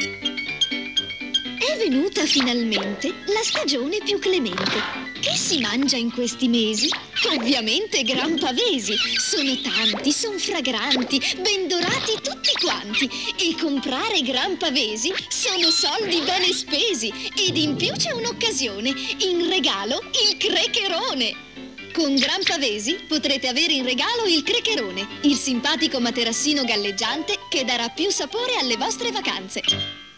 È venuta finalmente la stagione più clemente. Che si mangia in questi mesi? Ovviamente gran pavesi. Sono tanti, sono fragranti, ben dorati tutti quanti. E comprare gran pavesi sono soldi bene spesi. Ed in più c'è un'occasione. In regalo il crecherone. Con Gran Pavesi potrete avere in regalo il crecherone, il simpatico materassino galleggiante che darà più sapore alle vostre vacanze.